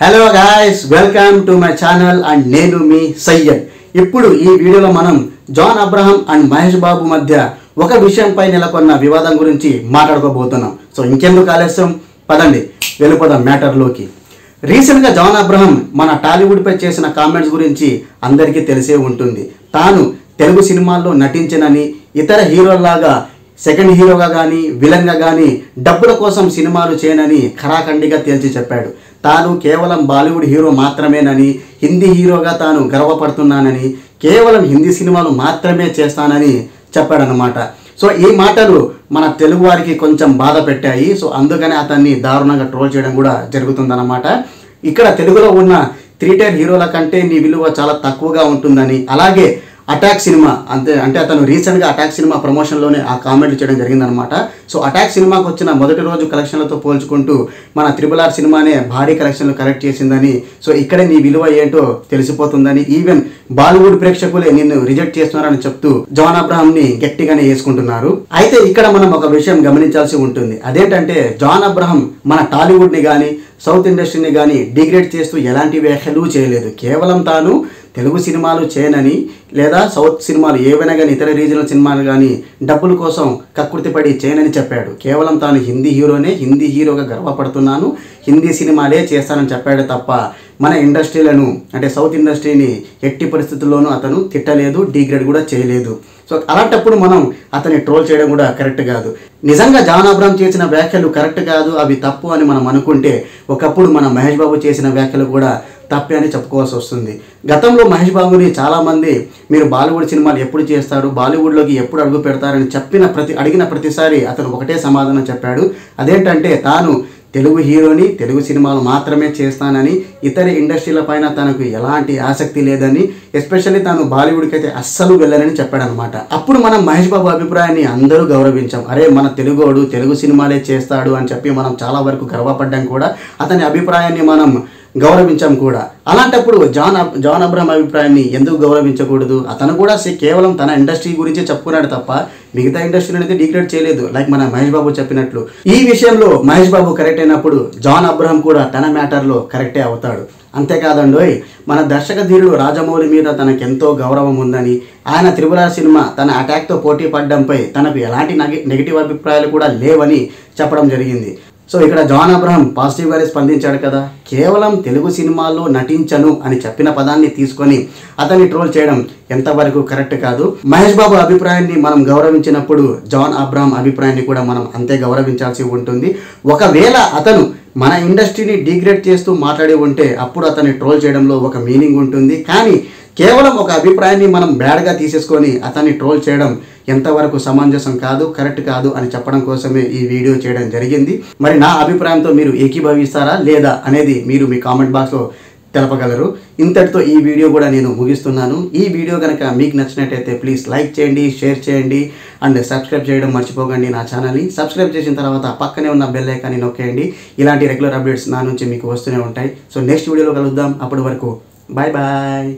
Hello guys welcome to my channel and నేను మీ సయ్యద్. ఇప్పుడు ఈ వీడియోలో మనం John Abraham and Mahesh Babu మధ్య ఒక విషయంపై నెలకొన్న వివాదం గురించి మాట్లాడుకోబోతున్నాం. సో ఇంకెందుకు ఆలస్యం? పదండి వెళ్ళిపోదాం మ్యాటర్లోకి. రీసెంట్గా జాన్ అబ్రహం మన టాలీవుడ్పై చేసిన కామెంట్స్ గురించి అందరికీ తెలిసే ఉంటుంది. తాను తెలుగు సినిమాల్లో నటించనని ఇతర హీరోల్లాగా సెకండ్ హీరోగా కానీ విలన్గా కానీ డబ్బుల కోసం సినిమాలు చేయనని ఖరాఖండిగా తేల్చి చెప్పాడు. తాను కేవలం బాలీవుడ్ హీరో మాత్రమేనని హిందీ హీరోగా తాను గర్వపడుతున్నానని కేవలం హిందీ సినిమాలు మాత్రమే చేస్తానని చెప్పాడనమాట సో ఈ మాటలు మన తెలుగు వారికి కొంచెం బాధ పెట్టాయి. సో అందుకనే అతన్ని దారుణంగా ట్రోల్ చేయడం కూడా జరుగుతుందన్నమాట. ఇక్కడ తెలుగులో ఉన్న త్రీ టైర్ హీరోల కంటే నీ విలువ చాలా తక్కువగా ఉంటుందని అలాగే అటాక్ సినిమా అంతే అంటే అతను రీసెంట్గా అటాక్ సినిమా ప్రమోషన్లోనే ఆ కామెంట్లు చేయడం జరిగిందనమాట సో అటాక్ సినిమాకి వచ్చిన మొదటి రోజు కలెక్షన్లతో పోల్చుకుంటూ మన త్రిబుల్ ఆర్ సినిమానే భారీ కలెక్షన్లు కలెక్ట్ చేసిందని సో ఇక్కడే నీ విలువ ఏంటో తెలిసిపోతుందని ఈవెన్ బాలీవుడ్ ప్రేక్షకులే నిన్ను రిజెక్ట్ చేస్తున్నారని చెప్తూ జాన్ అబ్రహాం ని గట్టిగానే వేసుకుంటున్నారు. అయితే ఇక్కడ మనం ఒక విషయం గమనించాల్సి ఉంటుంది. అదేంటంటే జాన్ అబ్రహం మన టాలీవుడ్ని కానీ సౌత్ ఇండస్ట్రీని కానీ డిగ్రేడ్ చేస్తూ ఎలాంటి వ్యాఖ్యలు చేయలేదు. కేవలం తాను తెలుగు సినిమాలు చేయనని లేదా సౌత్ సినిమాలు ఏవైనా కానీ ఇతర రీజనల్ సినిమాలు కానీ డబ్బుల కోసం కక్కుర్తిపడి చేయనని చెప్పాడు. కేవలం తాను హిందీ హీరోనే హిందీ హీరోగా గర్వపడుతున్నాను. హిందీ సినిమాలే చేస్తానని చెప్పాడు తప్ప మన ఇండస్ట్రీలను అంటే సౌత్ ఇండస్ట్రీని ఎట్టి పరిస్థితుల్లోనూ అతను తిట్టలేదు డిగ్రేడ్ కూడా చేయలేదు. సో అలాంటప్పుడు మనం అతన్ని ట్రోల్ చేయడం కూడా కరెక్ట్ కాదు. నిజంగా జాన్ అబ్రామ్ చేసిన వ్యాఖ్యలు కరెక్ట్ కాదు అవి తప్పు అని మనం అనుకుంటే ఒకప్పుడు మన మహేష్ బాబు చేసిన వ్యాఖ్యలు కూడా తప్పే అని చెప్పుకోవాల్సి వస్తుంది. గతంలో మహేష్ బాబుని చాలామంది మీరు బాలీవుడ్ సినిమాలు ఎప్పుడు చేస్తారు బాలీవుడ్లోకి ఎప్పుడు అడుగు పెడతారని చెప్పిన ప్రతి అడిగిన ప్రతిసారి అతను ఒకటే సమాధానం చెప్పాడు. అదేంటంటే తాను తెలుగు హీరోని తెలుగు సినిమాలు మాత్రమే చేస్తానని ఇతర ఇండస్ట్రీల పైన తనకు ఎలాంటి ఆసక్తి లేదని ఎస్పెషల్లీ తాను బాలీవుడ్కి అయితే అస్సలు వెళ్ళాలని చెప్పాడనమాట అప్పుడు మనం మహేష్ బాబు అభిప్రాయాన్ని అందరూ గౌరవించాం. అరే మన తెలుగోడు తెలుగు సినిమాలే చేస్తాడు అని చెప్పి మనం చాలా వరకు గర్వపడ్డాం కూడా. అతని అభిప్రాయాన్ని మనం గౌరవించాం కూడా. అలాంటప్పుడు జాన్ అబ్- జాన్ అబ్రహం అభిప్రాయాన్ని ఎందుకు గౌరవించకూడదు? అతను కూడా కేవలం తన ఇండస్ట్రీ గురించే చెప్పుకున్నాడు తప్ప మిగతా ఇండస్ట్రీని అయితే డిక్లేర్ చేయలేదు లైక్ మన మహేష్ బాబు చెప్పినట్లు. ఈ విషయంలో మహేష్ బాబు కరెక్ట్ అయినప్పుడు జాన్ అబ్రహం కూడా తన మ్యాటర్లో కరెక్టే అవుతాడు. అంతేకాదండోయ్ మన దర్శక ధీరుడు రాజమౌళి మీద తనకెంతో గౌరవం ఉందని ఆయన త్రిపుర సినిమా తన అటాక్తో పోటీ పడడంపై తనకు ఎలాంటి నెగ నెగిటివ్ అభిప్రాయాలు కూడా లేవని చెప్పడం జరిగింది. సో ఇక్కడ జాన్ అబ్రహం పాజిటివ్గానే స్పందించాడు కదా కేవలం తెలుగు సినిమాల్లో నటించను అని చెప్పిన పదాన్ని తీసుకొని అతన్ని ట్రోల్ చేయడం ఎంతవరకు కరెక్ట్ కాదు. మహేష్ బాబు అభిప్రాయాన్ని మనం గౌరవించినప్పుడు జాన్ అబ్రహం అభిప్రాయాన్ని కూడా మనం అంతే గౌరవించాల్సి ఉంటుంది. ఒకవేళ అతను మన ఇండస్ట్రీని డిగ్రేడ్ చేస్తూ మాట్లాడి ఉంటే అప్పుడు అతన్ని ట్రోల్ చేయడంలో ఒక మీనింగ్ ఉంటుంది. కానీ కేవలం ఒక అభిప్రాయాన్ని మనం బ్యాడ్గా తీసేసుకొని అతన్ని ట్రోల్ చేయడం ఎంతవరకు సమంజసం కాదు కరెక్ట్ కాదు అని చెప్పడం కోసమే ఈ వీడియో చేయడం జరిగింది. మరి నా అభిప్రాయంతో మీరు ఏకీభవిస్తారా లేదా అనేది మీరు మీ కామెంట్ బాక్స్లో తెలపగలరు. ఇంతటితో ఈ వీడియో కూడా నేను ముగిస్తున్నాను. ఈ వీడియో కనుక మీకు నచ్చినట్టయితే ప్లీజ్ లైక్ చేయండి షేర్ చేయండి అండ్ సబ్స్క్రైబ్ చేయడం మర్చిపోకండి నా ఛానల్ని. సబ్స్క్రైబ్ చేసిన తర్వాత పక్కనే ఉన్న బెల్ ఐకాన్ని నొక్కేయండి. ఇలాంటి రెగ్యులర్ అప్డేట్స్ నా నుంచి మీకు వస్తూనే ఉంటాయి. సో నెక్స్ట్ వీడియోలో కలుద్దాం. అప్పటి వరకు బాయ్ బాయ్.